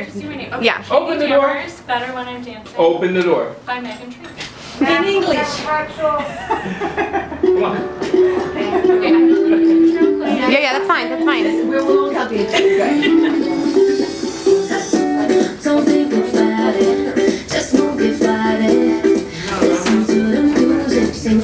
See my name. Okay. Yeah. Open the door. Better when I'm dancing. Open the door. By Meghan Trainor. In English. Come on. Okay, I Yeah, yeah, that's fine. That's fine. We will help you. Good. Don't think about it, just move your body. Listen to the music, sing